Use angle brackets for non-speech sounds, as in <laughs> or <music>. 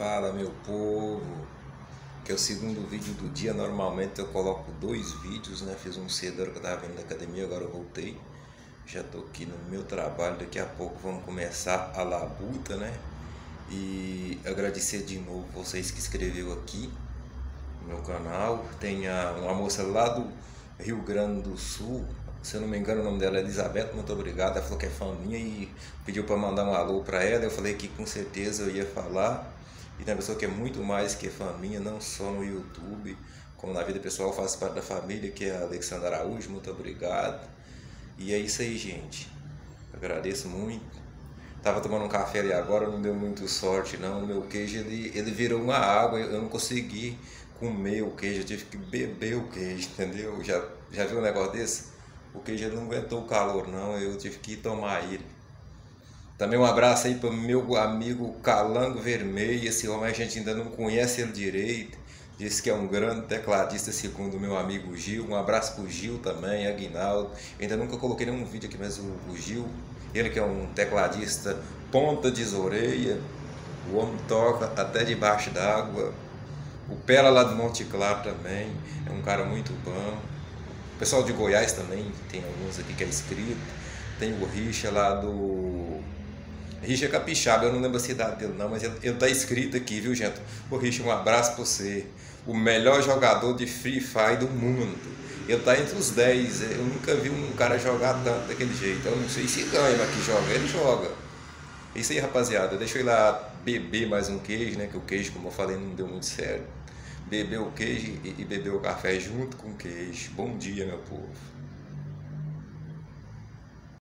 Fala meu povo, que é o segundo vídeo do dia. Normalmente eu coloco dois vídeos, né? Fiz um cedo que eu tava vindo da academia, agora eu voltei. Já tô aqui no meu trabalho, daqui a pouco vamos começar a labuta, né? E agradecer de novo vocês que escreveu aqui no meu canal. Tem uma moça lá do Rio Grande do Sul, se eu não me engano o nome dela é Elizabeth, muito obrigado. Ela falou que é fã minha e pediu para mandar um alô para ela. Eu falei que com certeza eu ia falar. E tem uma pessoa que é muito mais que fã minha, não só no YouTube, como na vida pessoal, faço parte da família, que é a Alexandra Araújo, muito obrigado. E é isso aí, gente. agradeço muito. Tava tomando um café ali agora, não deu muito sorte não. O meu queijo ele, ele virou uma água, eu não consegui comer o queijo, eu tive que beber o queijo, <laughs> entendeu? Já, já viu um negócio desse? O queijo ele não aguentou o calor não, eu tive que tomar ele. Também um abraço aí para o meu amigo Calango Vermelho. Esse homem a gente ainda não conhece ele direito. Diz que é um grande tecladista, segundo meu amigo Gil. Um abraço para o Gil também, Aguinaldo. ainda nunca coloquei nenhum vídeo aqui, mas o, o Gil, ele que é um tecladista ponta de orelha. O homem toca até debaixo d'água. O Pela lá do Monte Claro também é um cara muito bom. O pessoal de Goiás também, tem alguns aqui que é inscrito. Tem o Richa lá do Richard Capixaba, eu não lembro a cidade dele não, mas ele, tá escrito aqui, viu gente? Ô Richard, um abraço para você. O melhor jogador de Free Fire do mundo. Ele tá entre os 10. Eu nunca vi um cara jogar tanto daquele jeito. Eu não sei se ganha, mas que joga, ele joga. Isso aí, rapaziada. Deixa eu ir lá beber mais um queijo, né? Que o queijo, como eu falei, não deu muito certo. Beber o queijo e beber o café junto com o queijo. Bom dia, meu povo.